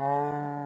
Não.